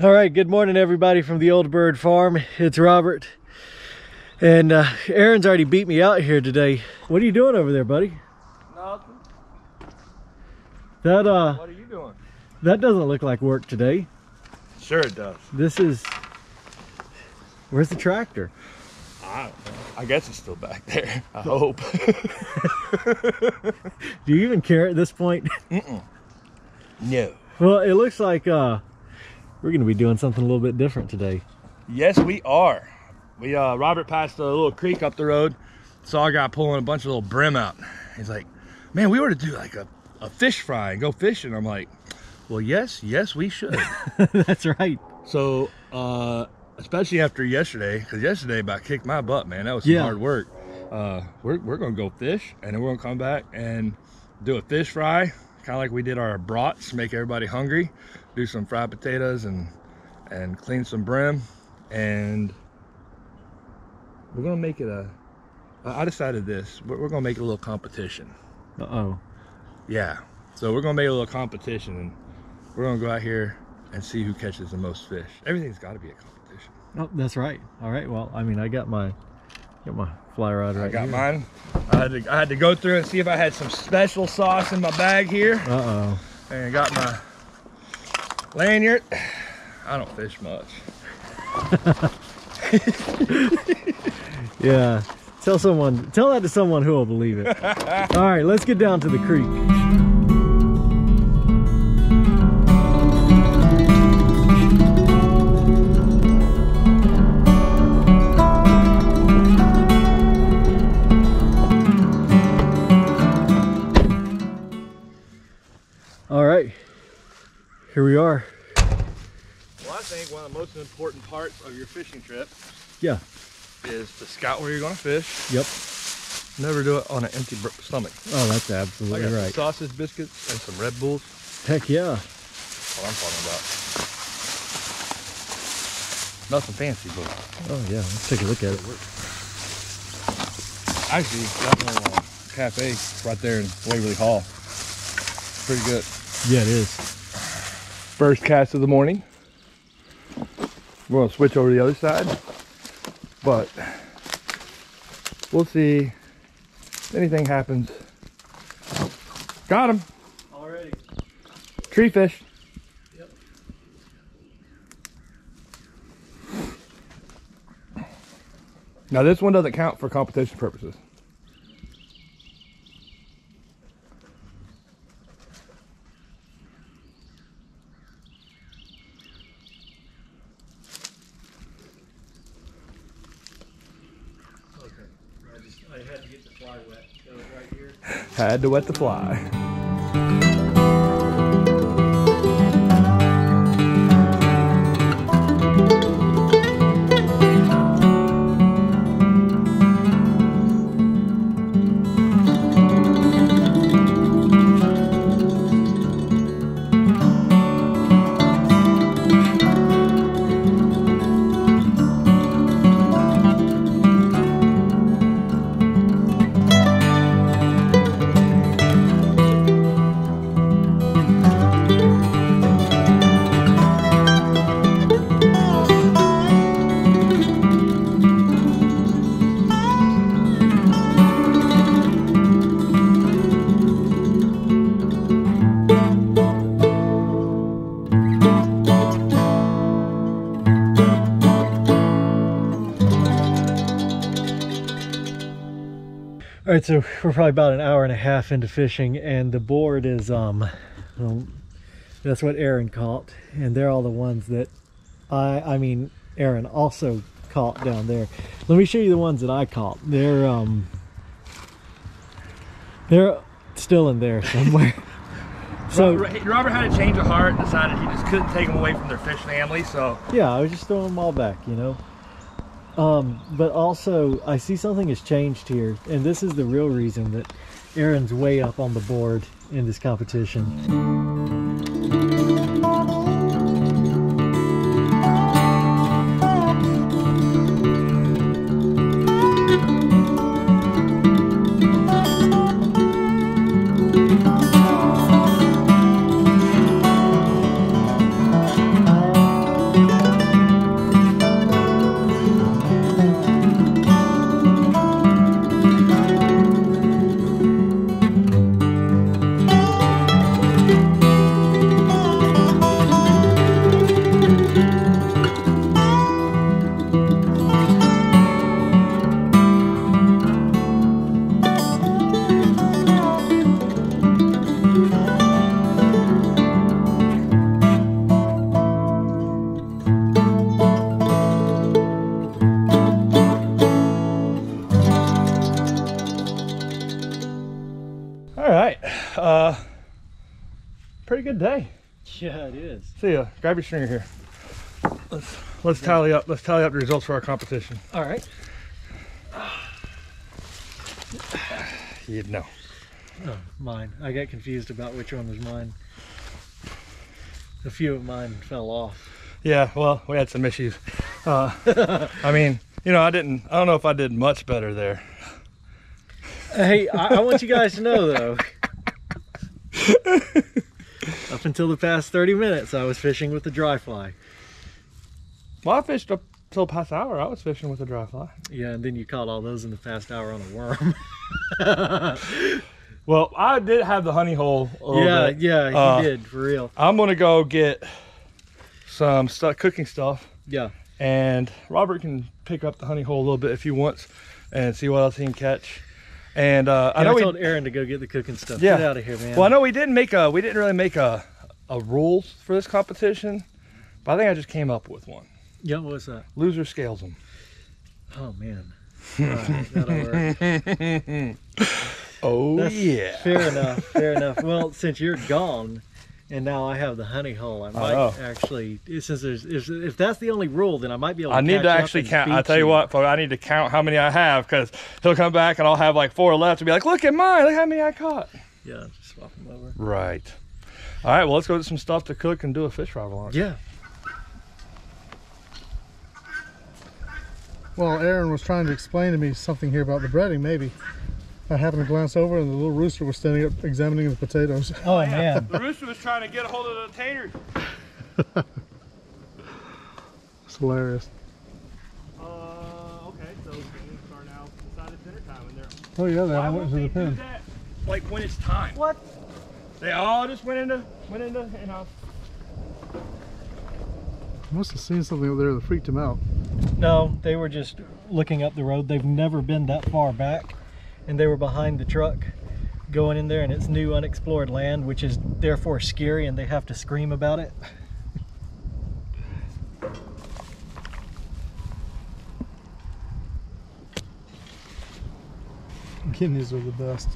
All right, good morning, everybody from the Old Byrd Farm. It's Robert. And uh, Aaron's already beat me out here today. What are you doing over there, buddy? Nothing. That uh, What are you doing? that doesn't look like work today. Sure it does. This is. Where's the tractor? I don't know. I guess it's still back there. I hope. Do you even care at this point? no. well, it looks like uh, we're going to be doing something a little bit different today. Yes, we are. We uh Robert passed a little creek up the road. Saw a guy pulling a bunch of little brim out. He's like, Man, we were to do like a, a fish fry and go fishing. I'm like, Well, yes, yes, we should. That's right. so uh especially after yesterday, because yesterday about kicked my butt, man. That was some Yeah. hard work. Uh we're we're gonna go fish and then we're gonna come back and do a fish fry, kind of like we did our brats, make everybody hungry, do some fried potatoes and and clean some brim and we're gonna make it a I decided this we're, we're gonna make it a little competition Uh oh. yeah so we're gonna make a little competition and we're gonna go out here and see who catches the most fish everything's got to be a competition Oh, that's right. All right. Well, I mean, I got my got my fly rod right i got here. mine I had, to, I had to go through and see if i had some special sauce in my bag here Uh oh. and I got my lanyard i don't fish much Yeah. Tell someone. Tell that to someone who will believe it. All right. Let's get down to the creek. Here we are. well i think one of the most important parts of your fishing trip Yeah. is to scout where you're going to fish Yep. never do it on an empty stomach Oh, that's I absolutely got right. sausage biscuits and some Red Bulls. Heck yeah. That's what I'm talking about. Nothing fancy, but Oh yeah. Let's take a look at it. I actually that little uh, cafe right there in Waverly Hall. Pretty good. Yeah, it is. First cast of the morning. We're gonna switch over to the other side, but we'll see if anything happens. Got him. Already. Tree fish. Yep. Now this one doesn't count for competition purposes. Okay. I just I had to get the fly wet. So right here. Had to wet the fly. All right, so we're probably about an hour and a half into fishing, and the board is um, well, that's what Aaron caught, and they're all the ones that I, I mean, Aaron also caught down there. Let me show you the ones that I caught. They're um, they're still in there somewhere. so Robert, Robert had a change of heart, and decided he just couldn't take them away from their fish family, so yeah, I was just throwing them all back, you know. Um, but also, I see something has changed here, and this is the real reason that Aaron's way up on the board in this competition. Good day. Yeah, it is. See ya. Grab your stringer here. Let's let's tally up. Let's tally up the results for our competition. All right. You know. Oh, mine. I got confused about which one was mine. A few of mine fell off. Yeah. Well, we had some issues. Uh, I mean, you know, I didn't. I don't know if I did much better there. Hey, I, I want you guys to know though. Up until the past 30 minutes, I was fishing with the dry fly. Well, I fished up till past hour. I was fishing with a dry fly. Yeah, and then you caught all those in the past hour on a worm. Well, I did have the honey hole. A little yeah, bit. yeah, you Uh, did for real. I'm gonna go get some stuff, cooking stuff, Yeah, and Robert can pick up the honey hole a little bit if he wants, and see what else he can catch. And uh, I I, know we told Aaron to go get the cooking stuff. Yeah. Get out of here, man. Well, I know we didn't make a we didn't really make a a rules for this competition, but I think I just came up with one. Yeah, what was that? Loser scales them. Oh man. Work. Oh That's yeah. Fair enough. Fair enough. Well, since you're gone, and now I have the honey hole, I might know. actually. Since there's, if, if that's the only rule, then I might be able. to I need catch to actually count. I tell you what, folks, I need to count how many I have because he'll come back and I'll have like four left and be like, "Look at mine! Look how many I caught." Yeah, just swap them over. Right. All right. Well, let's go get some stuff to cook and do a fish fry launch. Yeah. Well, Aaron was trying to explain to me something here about the breading, maybe. I happened to glance over and the little rooster was standing up examining the potatoes. Oh man. The rooster was trying to get a hold of the taters. It's hilarious. Uh, okay. So things are now decided dinner time, and they're Oh yeah, they Why all went won't to the pen. that? Like when it's time. What? They all just went into went into you know. Must have seen something over there that freaked them out. No, they were just looking up the road. They've never been that far back, and they were behind the truck, going in there, and it's new unexplored land, which is therefore scary, and they have to scream about it. Guineas are the best.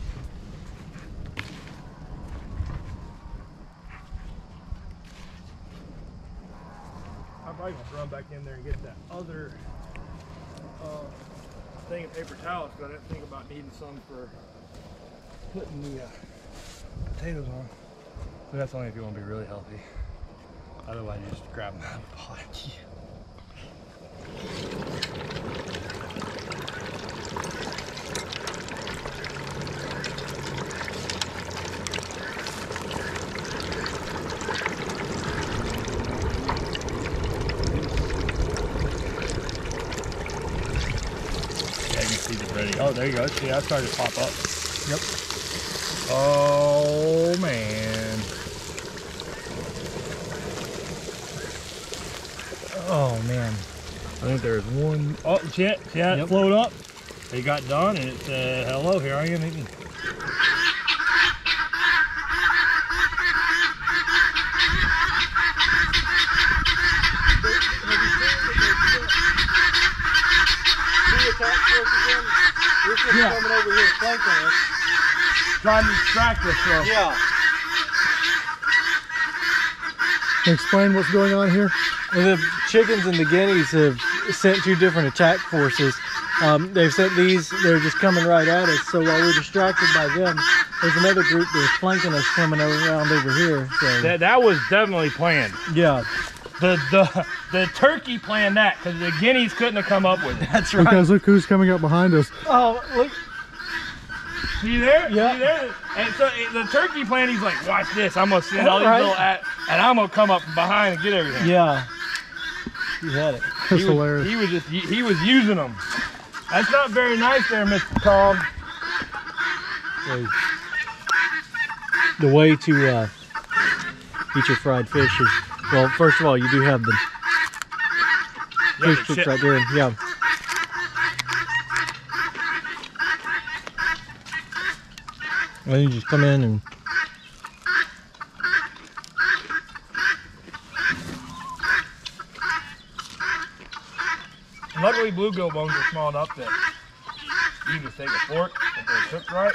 I'm probably gonna run back in there and get that other thing of paper towels. But I didn't think about needing some for putting the uh, potatoes on. But that's only if you want to be really healthy. Otherwise, you just grab them out of the pot. Yeah, you can see the ready. Oh, there you go. See, I started to pop up. Yep. Oh man. Oh man. I think there's one. Oh, shit. Yeah, how it Yep. float up? They got done and it said, hello, here I am eating. Yeah. coming over here flanking us. Trying to distract us, so. Yeah. Explain what's going on here. The chickens and the guineas have sent two different attack forces. Um, they've sent these, they're just coming right at us. So while we're distracted by them, there's another group that's flanking us coming around over here. So, That, that was definitely planned. yeah, The the the turkey planned that because the guineas couldn't have come up with it. that's right. Because look who's coming up behind us. Oh, look. See there? Yeah. See there? And so the turkey plan, he's like, watch this. I'm gonna send all these Right. little at, and I'm gonna come up from behind and get everything. Yeah. He had it. That's he was, hilarious. He was just he, he was using them. That's not very nice there, Mr. Cobb. So, the way to uh, eat your fried fish is, well, first of all, you do have the Yeah, fish right there. Yeah. And then you just come in and Luckily, bluegill bones are small enough that you can just take a fork if they're cooked right,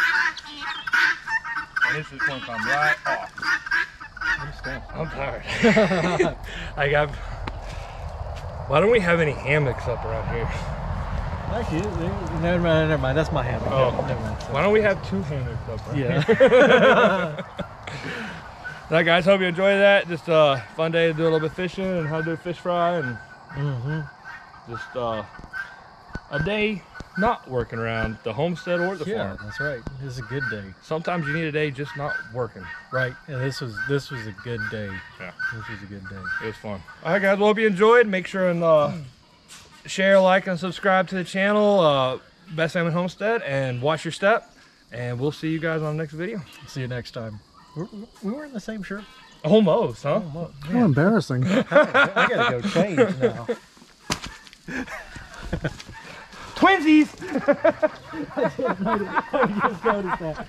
and this is gonna come right off. I'm tired. I got. Why don't we have any hammocks up around here? Actually, never mind, never mind. That's my hammock. Oh. Never, mind. Why don't we have two hammocks up around here? Yeah. All right, guys. Hope you enjoyed that. Just a fun day to do a little bit fishing and how to do a fish fry and hmm just uh, a day not working around the homestead or the Yeah, farm. that's right. This is a good day. Sometimes you need a day just not working. Right. And this was this was a good day. Yeah. This was a good day. It was fun. All right, guys. Well, hope you enjoyed. Make sure and uh, share, like, and subscribe to the channel, uh, Best Family Homestead, and watch your step. And we'll see you guys on the next video. See you next time. We're, we were in the same shirt. Almost, huh? Oh, look, How embarrassing. I gotta go change now. Twinsies! I just noticed that.